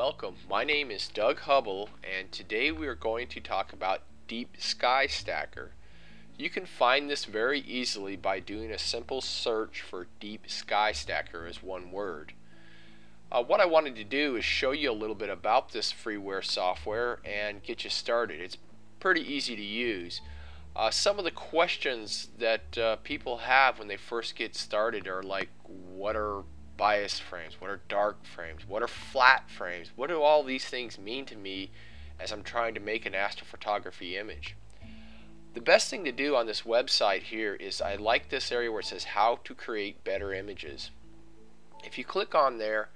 welcome. My name is Doug Hubble, and today we are going to talk about Deep Sky Stacker. You can find this very easily by doing a simple search for Deep Sky Stacker as one word. Uh, what I wanted to do is show you a little bit about this freeware software and get you started. It's pretty easy to use. Uh, some of the questions that uh, people have when they first get started are like, what are bias frames? What are dark frames? What are flat frames? What do all these things mean to me as I'm trying to make an astrophotography image? The best thing to do on this website here is I like this area where it says how to create better images. If you click on there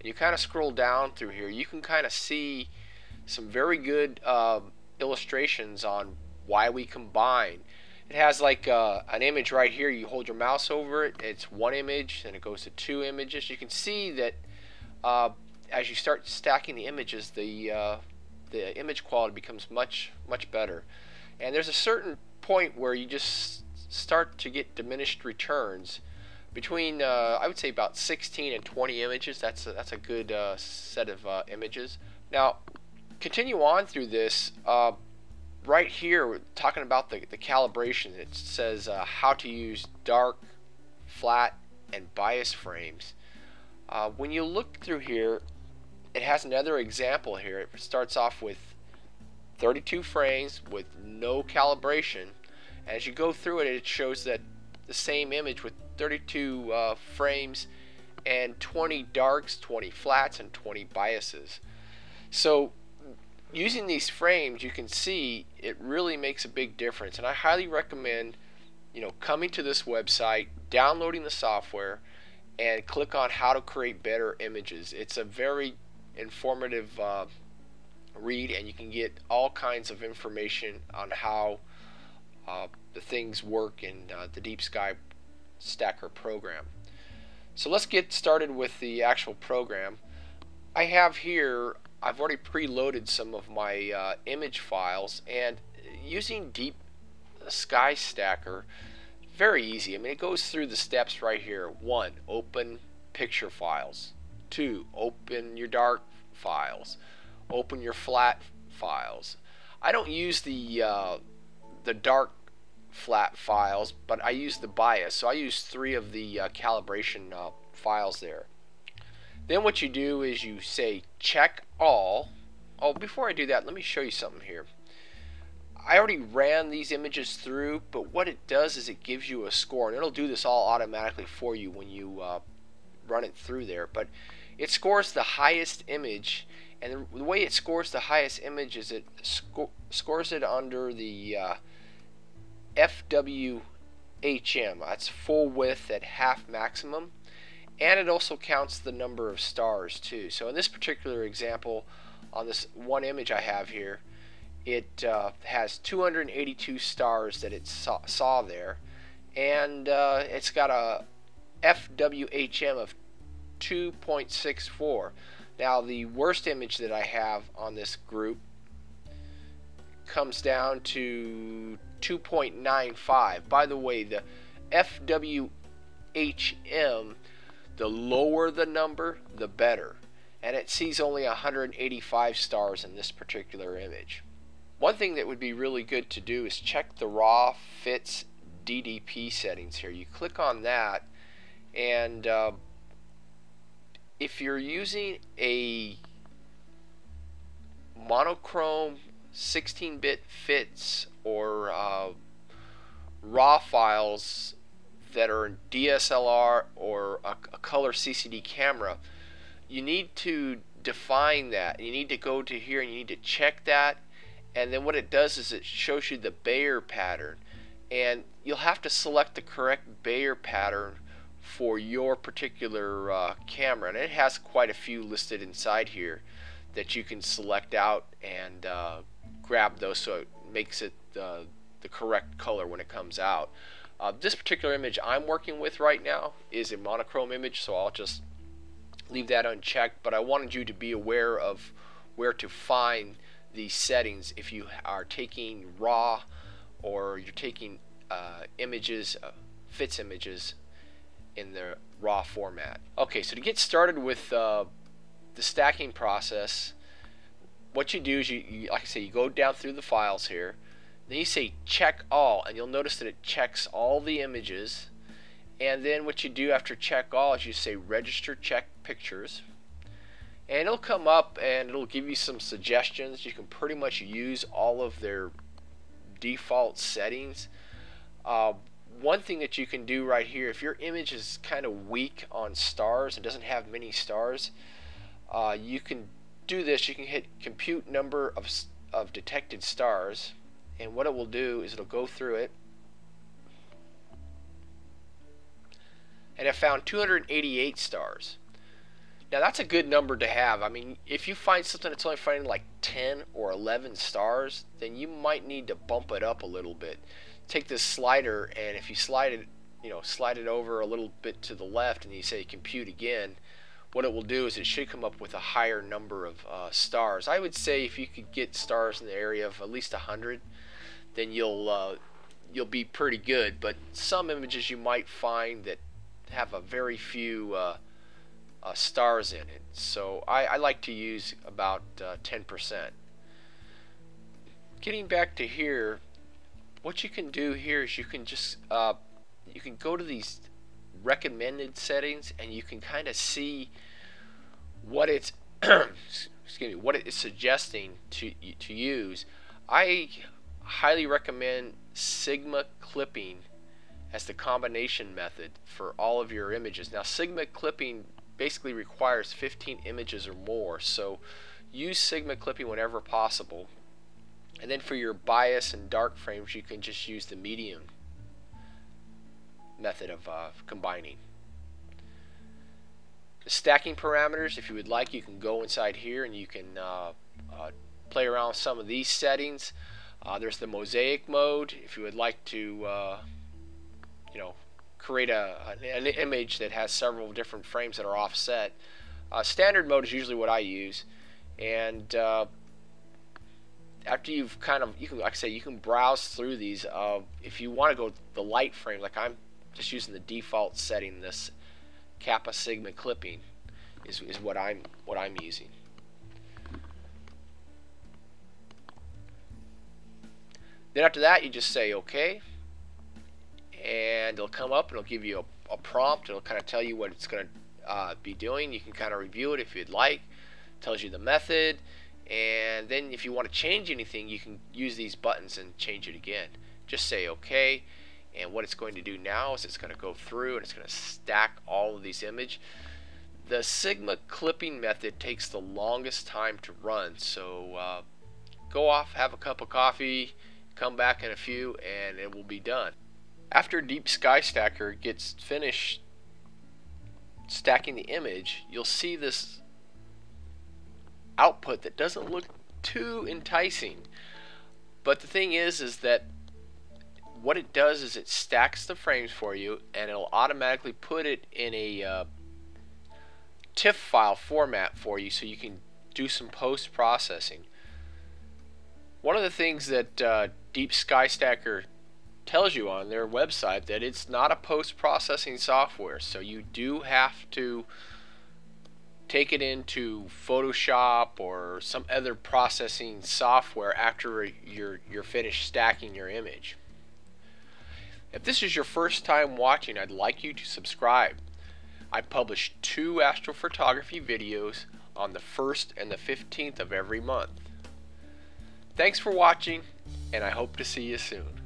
and you kind of scroll down through here, you can kind of see some very good uh, illustrations on why we combine. It has like uh, an image right here. You hold your mouse over it. It's one image, then it goes to two images. You can see that uh, as you start stacking the images, the uh, the image quality becomes much much better. And there's a certain point where you just start to get diminished returns between uh, I would say about 16 and 20 images. That's a, that's a good uh, set of uh, images. Now, continue on through this right here, talking about the, the calibration. It says uh, how to use dark, flat, and bias frames. Uh, when you look through here, it has another example here. It starts off with 32 frames with no calibration. As you go through it, it shows that the same image with 32 uh, frames and 20 darks, 20 flats, and 20 biases. So using these frames, you can see it really makes a big difference. And I highly recommend, you know, coming to this website, downloading the software, and click on how to create better images. It's a very informative uh, read, and you can get all kinds of information on how uh, the things work in uh, the Deep Sky Stacker program. So let's get started with the actual program. I have here I've already preloaded some of my uh, image files and using Deep Sky Stacker very easy. I mean it goes through the steps right here. One, open picture files. Two, open your dark files. Open your flat files. I don't use the uh, the dark flat files, but I use the bias. So I use three of the uh, calibration uh, files there. Then what you do is you say check all. Oh, before I do that, let me show you something here. I already ran these images through, but what it does is it gives you a score, and it'll do this all automatically for you when you uh, run it through there. But it scores the highest image, and the way it scores the highest image is it sco scores it under the uh, FWHM. That's full width at half maximum and it also counts the number of stars too. So in this particular example, on this one image I have here, it uh, has 282 stars that it saw, saw there, and uh, it's got a FWHM of 2.64. Now the worst image that I have on this group comes down to 2.95. By the way, the FWHM the lower the number, the better. And it sees only 185 stars in this particular image. One thing that would be really good to do is check the raw fits DDP settings here. You click on that and uh, if you're using a monochrome 16-bit fits or uh, raw files that are DSLR or a, a color CCD camera, you need to define that. You need to go to here and you need to check that. And then what it does is it shows you the Bayer pattern. And you'll have to select the correct Bayer pattern for your particular uh, camera. And it has quite a few listed inside here that you can select out and uh, grab those so it makes it uh, the correct color when it comes out. Uh, this particular image I'm working with right now is a monochrome image, so I'll just leave that unchecked. But I wanted you to be aware of where to find these settings if you are taking raw or you're taking uh, images, uh, fits images in the raw format. Okay, so to get started with uh, the stacking process, what you do is you, you, like I say, you go down through the files here. Then you say check all, and you'll notice that it checks all the images. And then what you do after check all is you say register check pictures. And it'll come up and it'll give you some suggestions. You can pretty much use all of their default settings. Uh, one thing that you can do right here, if your image is kind of weak on stars and doesn't have many stars, uh, you can do this. You can hit compute number of, of detected stars, and what it will do is it'll go through it. And it found 288 stars. Now that's a good number to have. I mean, if you find something that's only finding like 10 or 11 stars, then you might need to bump it up a little bit. Take this slider and if you slide it, you know, slide it over a little bit to the left and you say compute again, what it will do is it should come up with a higher number of uh, stars. I would say if you could get stars in the area of at least 100, then you'll uh, you'll be pretty good. But some images you might find that have a very few uh, uh, stars in it. So I, I, like to use about 10%. Uh, Getting back to here, what you can do here is you can just uh, you can go to these recommended settings and you can kind of see what it's excuse me what it is suggesting to to use. I highly recommend Sigma clipping as the combination method for all of your images. Now Sigma clipping basically requires 15 images or more. So use Sigma clipping whenever possible. And then for your bias and dark frames, you can just use the medium method of uh, combining. The stacking parameters, if you would like, you can go inside here and you can uh, uh, play around with some of these settings. Uh, there's the mosaic mode, if you would like to, uh, you know, create a, an image that has several different frames that are offset. Uh, standard mode is usually what I use, and uh, after you've kind of, you can, like I say, you can browse through these. Uh, if you want to go the light frame, like I'm just using the default setting, this Kappa Sigma clipping is, is what I'm what I'm using. Then after that, you just say OK and it'll come up and it'll give you a, a prompt. It'll kind of tell you what it's going to uh, be doing. You can kind of review it if you'd like. It tells you the method, and then if you want to change anything, you can use these buttons and change it again. Just say OK, and what it's going to do now is it's going to go through and it's going to stack all of these images. The Sigma clipping method takes the longest time to run, so uh, go off, have a cup of coffee, come back in a few, and it will be done. After Deep Sky Stacker gets finished stacking the image, you'll see this output that doesn't look too enticing. But the thing is, is that what it does is it stacks the frames for you and it'll automatically put it in a uh, TIFF file format for you so you can do some post processing. One of the things that uh, Deep Sky Stacker tells you on their website that it's not a post-processing software so you do have to take it into Photoshop or some other processing software after you're you're finished stacking your image. If this is your first time watching, I'd like you to subscribe. I publish two astrophotography videos on the 1st and the 15th of every month. Thanks for watching, and I hope to see you soon.